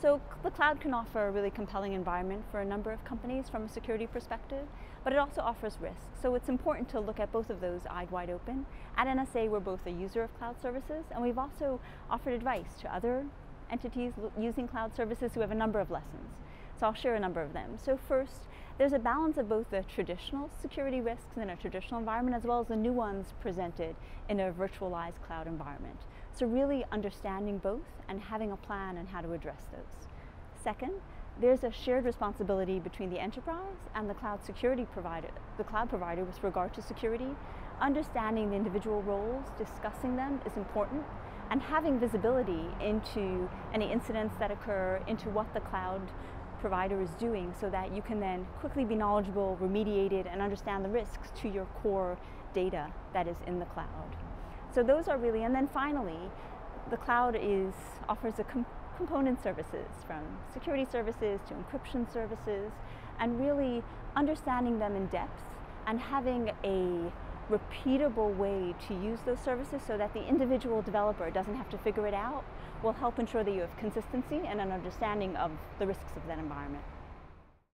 So the cloud can offer a really compelling environment for a number of companies from a security perspective, but it also offers risks. So it's important to look at both of those eyed wide open. At NSA, we're both a user of cloud services, and we've also offered advice to other entities using cloud services who have a number of lessons. So I'll share a number of them. So first, there's a balance of both the traditional security risks in a traditional environment as well as the new ones presented in a virtualized cloud environment. So really understanding both and having a plan on how to address those. Second, there's a shared responsibility between the enterprise and the cloud security provider, the cloud provider with regard to security. Understanding the individual roles, discussing them is important, and having visibility into any incidents that occur, into what the cloud provider is doing so that you can then quickly be knowledgeable, remediated, and understand the risks to your core data that is in the cloud. So those are really, and then finally, the cloud is offers a com component services from security services to encryption services, and really understanding them in depth and having a repeatable way to use those services so that the individual developer doesn't have to figure it out will help ensure that you have consistency and an understanding of the risks of that environment.